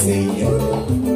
see you.